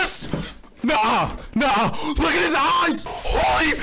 just nah, nah. Look at his eyes. Holy,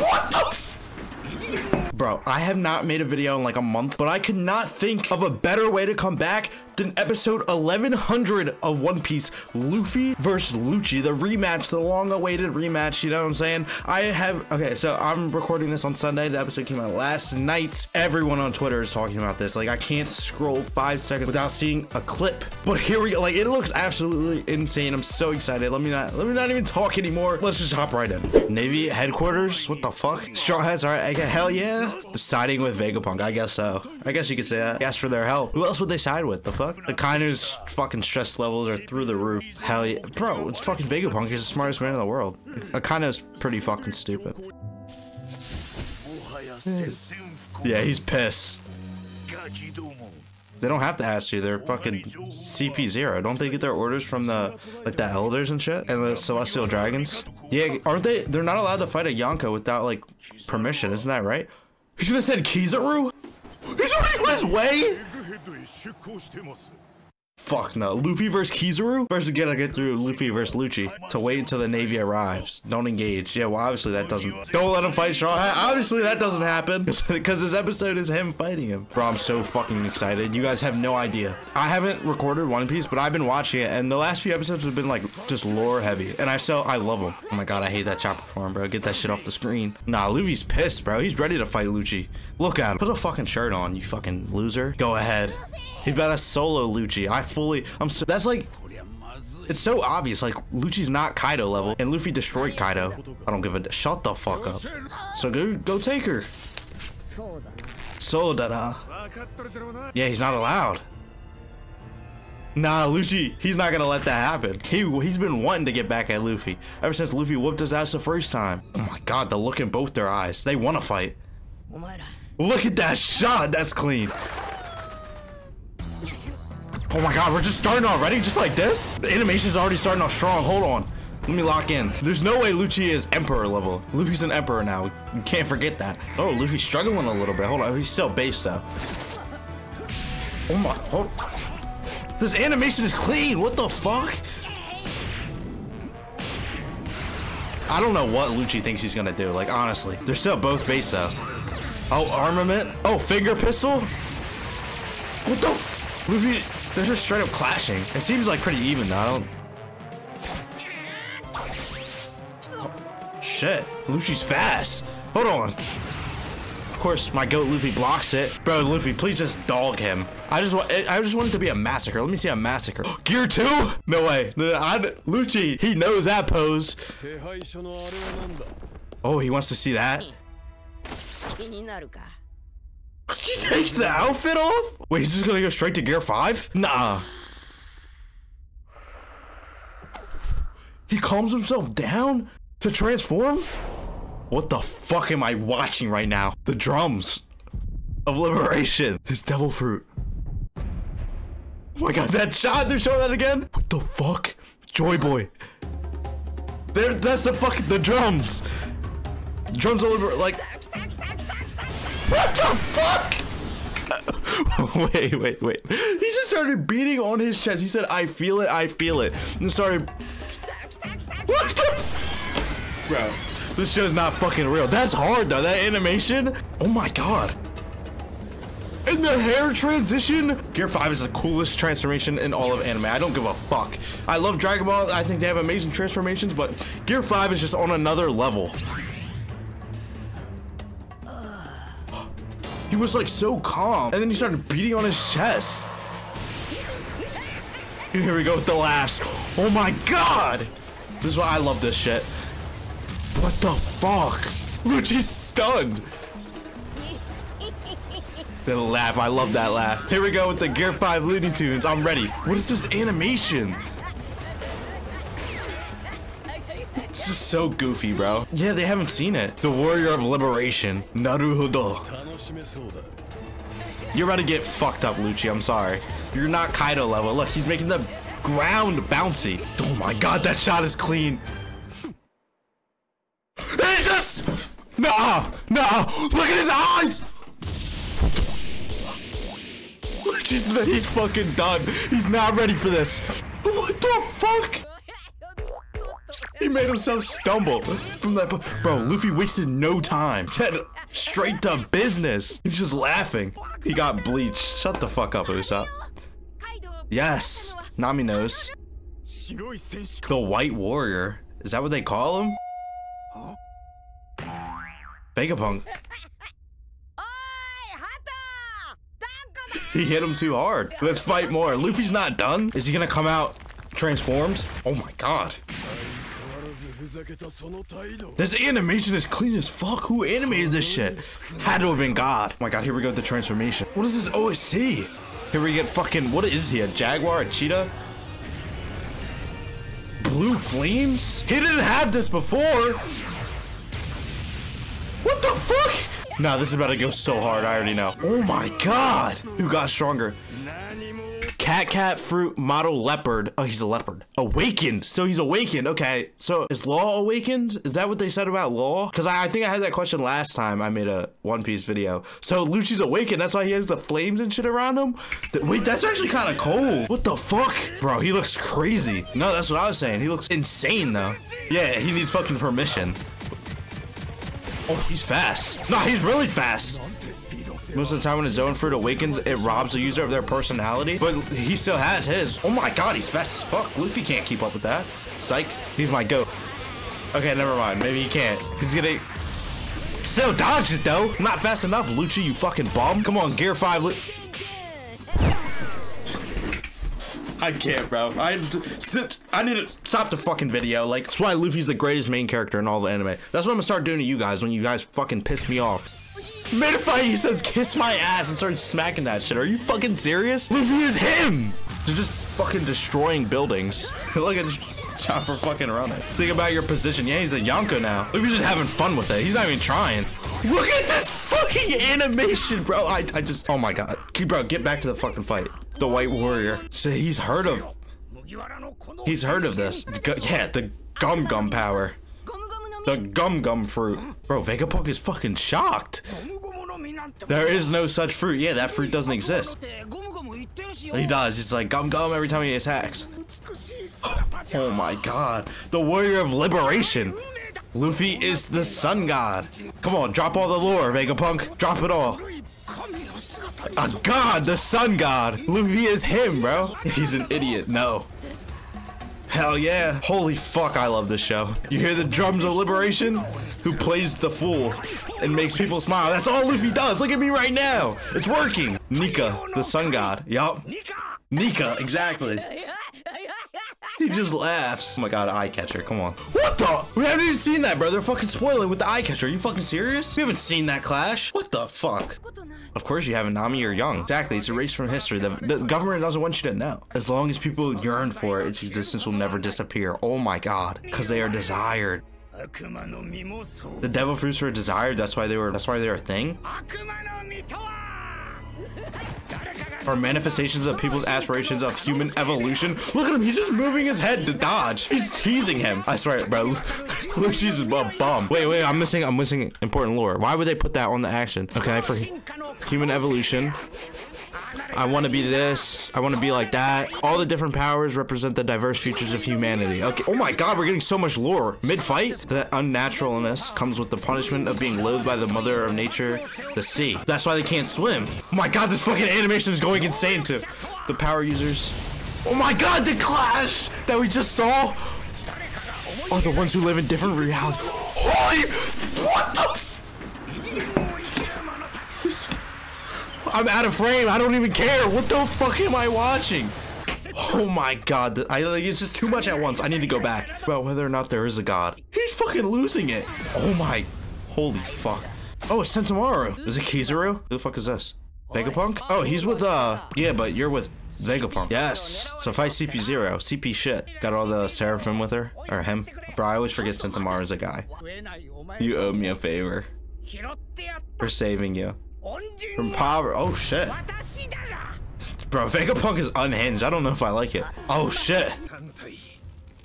what the? Bro, I have not made a video in like a month, but I could not think of a better way to come back than episode 1100 of One Piece, Luffy versus Lucci, the rematch, the long-awaited rematch, you know what I'm saying? I have, okay, so I'm recording this on Sunday, the episode came out last night. Everyone on Twitter is talking about this, like I can't scroll five seconds without seeing a clip. But here we go, like it looks absolutely insane. I'm so excited. Let me not, let me not even talk anymore. Let's just hop right in. Navy headquarters, what the fuck? Straw hats, all right, hell yeah. Siding with Vegapunk, I guess so. I guess you could say that. Ask for their help. Who else would they side with? The fuck? Fuck? Akainu's fucking stress levels are through the roof. Hell yeah. Bro, it's fucking Vegapunk. He's the smartest man in the world. Akainu's pretty fucking stupid. Yeah, he's pissed. They don't have to ask you. They're fucking CP0. Don't they get their orders from the, like, the elders and shit? And the celestial dragons? Yeah, aren't they? They're not allowed to fight a Yonko without, like, permission. Isn't that right? He should have said Kizaru? He's already on his way? Fuck no. Luffy versus Kizaru? First we gotta get through Luffy versus Lucci to wait until the Navy arrives. Don't engage. Yeah, well obviously that doesn't- Don't let him fight Straw Hat. Obviously that doesn't happen. Because this episode is him fighting him. Bro, I'm so fucking excited. You guys have no idea. I haven't recorded One Piece, but I've been watching it and the last few episodes have been like just lore heavy. And I still- I love them. Oh my god, I hate that chopper form, bro. Get that shit off the screen. Nah, Luffy's pissed, bro. He's ready to fight Lucci. Look at him. Put a fucking shirt on, you fucking loser. Go ahead. He bet a solo Lucci. I fully, I'm so, that's like, it's so obvious. Like, Lucci's not Kaido level, and Luffy destroyed Kaido. I don't give a, shut the fuck up. So go, go take her. So Yeah, he's not allowed. Nah, Lucci, he's not gonna let that happen. He, he's been wanting to get back at Luffy ever since Luffy whooped his ass the first time. Oh my god, the look in both their eyes. They want to fight. Look at that shot. That's clean. Oh my god, we're just starting already? Just like this? The animation's already starting off strong. Hold on. Let me lock in. There's no way Lucci is Emperor level. Luffy's an Emperor now. You can't forget that. Oh, Luffy's struggling a little bit. Hold on. He's still base though. Oh my. Hold. This animation is clean. What the fuck? I don't know what Lucci thinks he's gonna do. Like, honestly. They're still both base though. Oh, armament? Oh, finger pistol? What the Luffy, they're just straight up clashing. It seems like pretty even though. I don't. Oh, shit. Lucci's fast. Hold on. Of course, my goat Luffy blocks it. Bro, Luffy, please just dog him. I just want I just want it to be a massacre. Let me see a massacre. Gear 2? No way. No, no, I, he knows that pose. Oh, he wants to see that? He takes the outfit off? Wait, he's just gonna go straight to gear 5? Nah. He calms himself down to transform? What the fuck am I watching right now? The drums of liberation. His devil fruit. Oh my god, that shot, they're showing that again? What the fuck? Joy Boy. There, that's the fuck, the drums. drums liber like, what the fuck? wait, wait, wait. He just started beating on his chest. He said, I feel it, I feel it. And started. What the? Bro, this show's not fucking real. That's hard though, that animation. Oh my god. And the hair transition? Gear 5 is the coolest transformation in all of anime. I don't give a fuck. I love Dragon Ball. I think they have amazing transformations, but Gear 5 is just on another level. Was like so calm. And then he started beating on his chest. Here we go with the laughs. Oh my god! This is why I love this shit. What the fuck? Lucci's stunned. The laugh, I love that laugh. Here we go with the Gear 5 Looney Tunes. I'm ready. What is this animation? So goofy, bro. Yeah, they haven't seen it. The Warrior of Liberation. Naruhodo. You're about to get fucked up, Lucci. I'm sorry. You're not Kaido level. Look, he's making the ground bouncy. Oh my god, that shot is clean. It's just... Nah, nah. Look at his eyes. Lucci's, he's fucking done. He's not ready for this. What the fuck? He made himself stumble from that. Bro, Luffy wasted no time. Said straight to business. He's just laughing. He got bleached. Shut the fuck up, Usopp. Yes, Nami knows. The White Warrior. Is that what they call him? Vegapunk. He hit him too hard. Let's fight more. Luffy's not done. Is he gonna come out transformed? Oh my god. This animation is clean as fuck. Who animated this shit? Had to have been God. Oh my god, here we go with the transformation. What is this OST? Here we get fucking, what is he, a jaguar, a cheetah? Blue flames? He didn't have this before. What the fuck? Nah, this is about to go so hard, I already know. Oh my god. Who got stronger? Cat, cat, fruit, model, leopard. Oh, he's a leopard. Awakened. So he's awakened. Okay. So is Law awakened? Is that what they said about Law? Because I, I, think I had that question last time I made a One Piece video. So Lucci's awakened. That's why he has the flames and shit around him. Wait, that's actually kind of cold. What the fuck? Bro, he looks crazy. No, that's what I was saying. He looks insane though. Yeah, he needs fucking permission. Oh, he's fast. No, he's really fast. Most of the time when a Zoan fruit awakens, it robs the user of their personality, but he still has his. Oh my god, he's fast as fuck. Luffy can't keep up with that. Psych, he's my goat. Okay, never mind. Maybe he can't. He's gonna... Still dodge it, though. Not fast enough, Lucci, you fucking bum. Come on, Gear 5... Lu I can't, bro. I I need to stop the fucking video. Like, that's why Luffy's the greatest main character in all the anime. That's what I'm gonna start doing to you guys when you guys fucking piss me off. Made a fight, he says, kiss my ass and starts smacking that shit. Are you fucking serious? Luffy is him! They're just fucking destroying buildings. Look at Chopper fucking running. Think about your position. Yeah, he's a Yonko now. Luffy's just having fun with it. He's not even trying. Look at this fucking animation, bro. I, I just, oh my god. Keep, bro, get back to the fucking fight. The White Warrior. So he's heard of, he's heard of this. Yeah, the Gum Gum power. The Gum Gum fruit. Bro, Vegapunk is fucking shocked. There is no such fruit. Yeah, that fruit doesn't exist. He does. He's like gum gum every time he attacks. Oh my god. The warrior of liberation. Luffy is the sun god. Come on, drop all the lore, Vegapunk. Drop it all. A god, the sun god. Luffy is him, bro. He's an idiot. No. Hell yeah. Holy fuck, I love this show. You hear the drums of liberation? Who plays the fool and makes people smile. That's all Luffy does. Look at me right now. It's working. Nika, the sun god. Yup. Nika, exactly. He just laughs. Oh my god, eye catcher. Come on. What the? We haven't even seen that, bro. They're fucking spoiling with the eye catcher. Are you fucking serious? We haven't seen that clash. What the fuck? Of course you haven't. Nami, you're young. Exactly. It's erased from history. The, the government doesn't want you to know. As long as people yearn for it, its existence will never disappear. Oh my god. Because they are desired. The devil fruits were desired. That's why they were. That's why they're a thing. Or manifestations of people's aspirations of human evolution. Look at him. He's just moving his head to dodge. He's teasing him. I swear, bro. Lucci's a bum. Wait, wait. I'm missing. I'm missing important lore. Why would they put that on the action? Okay, for human evolution. I want to be this. I want to be like that. All the different powers represent the diverse features of humanity. Okay. Oh my god, we're getting so much lore. Mid-fight, the unnaturalness comes with the punishment of being loathed by the mother of nature, the sea. That's why they can't swim. Oh my god, this fucking animation is going insane too. The power users. Oh my god, the clash that we just saw are the ones who live in different realities. Holy, what the I'm out of frame. I don't even care. What the fuck am I watching? Oh my god. I like it's just too much at once. I need to go back. About whether or not there is a god. He's fucking losing it. Oh my. Holy fuck. Oh, it's Sentomaru. Is it Kizaru? Who the fuck is this? Vegapunk? Oh, he's with, uh, yeah, but you're with Vegapunk. Yes. So fight CP0. CP shit. Got all the Seraphim with her. Or him. Bro, I always forget Sentomaru's a guy. You owe me a favor. For saving you. From power. Oh shit. Bro, Vegapunk is unhinged. I don't know if I like it. Oh shit.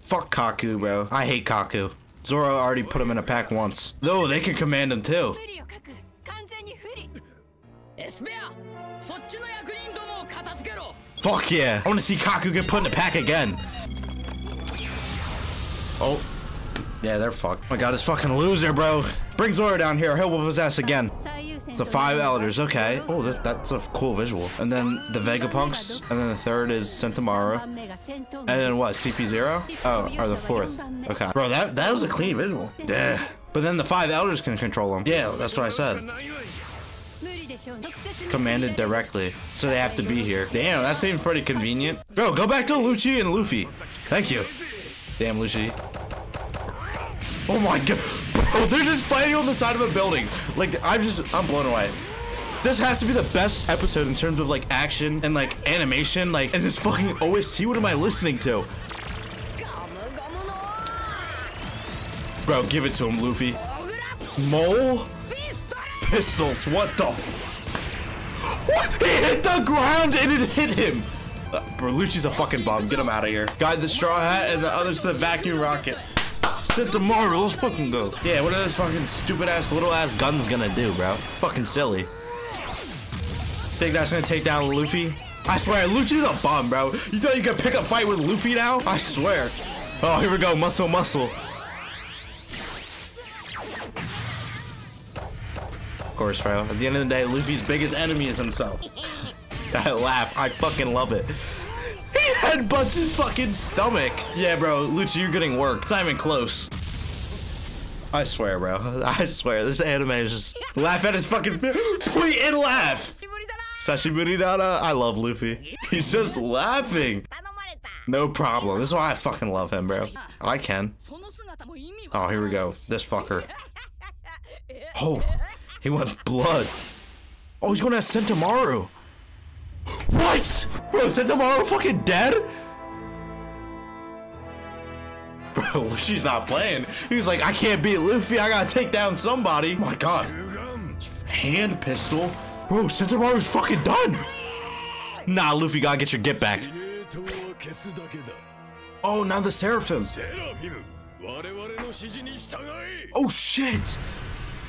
Fuck Kaku, bro. I hate Kaku. Zoro already put him in a pack once. Though they can command him too. Fuck yeah. I want to see Kaku get put in a pack again. Oh. Yeah, they're fucked. Oh my god, this fucking loser, bro. Bring Zoro down here. He'll whoop his ass again. The five elders, okay. Oh, that, that's a cool visual. And then the Vegapunks. And then the third is Sentomaru. And then what, CP0? Oh, or the fourth. Okay. Bro, that, that was a clean visual. Yeah. But then the five elders can control them. Yeah, that's what I said. Commanded directly. So they have to be here. Damn, that seems pretty convenient. Bro, go back to Lucci and Luffy. Thank you. Damn, Lucci. Oh my god. Bro, they're just fighting on the side of a building. Like, I'm just, I'm blown away. This has to be the best episode in terms of like action and like animation. Like, and this fucking OST, what am I listening to? Bro, give it to him, Luffy. Mole? Pistols, what the What? He hit the ground and it hit him! Uh, bro, Lucci's a fucking bum. Get him out of here. Guy the straw hat and the other's the vacuum rocket. Sentomaru, let's fucking go. Yeah, what are those fucking stupid ass little ass guns gonna do, bro? Fucking silly. Think that's gonna take down Luffy? I swear, Lucci's a bum, bro. You thought you could pick a fight with Luffy now? I swear. Oh, here we go, muscle, muscle. Of course, bro. At the end of the day, Luffy's biggest enemy is himself. I laugh. I fucking love it. He headbutts his fucking stomach. Yeah, bro. Lucci, you're getting work. It's not even close. I swear, bro. I swear. This anime is just laugh at his fucking point and laugh. Sashiburi Nana. I love Luffy. He's just laughing. No problem. This is why I fucking love him, bro. I can. Oh, here we go. This fucker. Oh, he wants blood. Oh, he's going to Sentomaru. What? Bro, Sentomaru fucking dead? Bro, she's not playing. He was like, I can't beat Luffy. I gotta take down somebody. Oh my god. Hand pistol. Bro, Sentomaru's fucking done. Nah, Luffy gotta get your get back. Oh, now the Seraphim. Oh shit.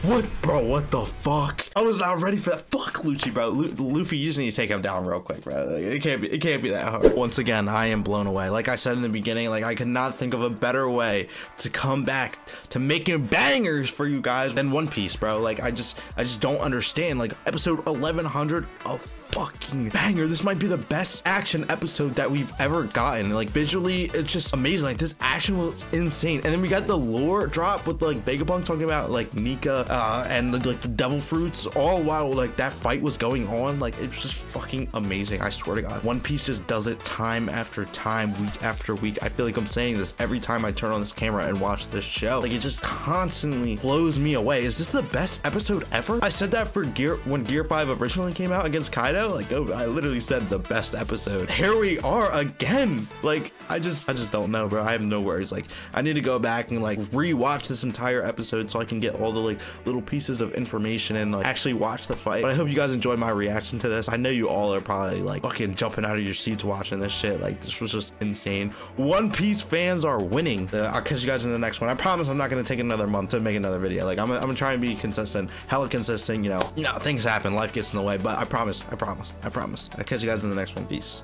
What, bro? What the fuck? I was not ready for that. Fuck Lucci, bro. Lu Luffy, you just need to take him down real quick, bro. Like, it can't be. It can't be that hard. Once again, I am blown away. Like I said in the beginning, like I could not think of a better way to come back to making bangers for you guys than One Piece, bro. Like I just, I just don't understand. Like episode 1100, a fucking banger. This might be the best action episode that we've ever gotten. Like visually, it's just amazing. Like this action was insane. And then we got the lore drop with like Vegapunk talking about like Nika uh, and like the devil fruits all while like that fight was going on like it's just fucking amazing i swear to god. One piece just does it time after time week after week. I feel like i'm saying this every time i turn on this camera and watch this show. Like it just constantly blows me away. Is this the best episode ever? I said that for gear when gear 5 originally came out against kaido like oh, i literally said the best episode. Here we are again! Like i just i just don't know bro. I have no words like i need to go back and like rewatch this entire episode so i can get all the like little pieces of information and like actually watch the fight. But I hope you guys enjoyed my reaction to this. I know you all are probably like fucking jumping out of your seats watching this shit. Like this was just insane. One Piece fans are winning. Uh, I'll catch you guys in the next one. I promise I'm not gonna take another month to make another video. Like I'm, I'm gonna try and be consistent, hella consistent. You know, you know things happen, life gets in the way. But I promise, I promise, I promise. I'll catch you guys in the next one. Peace.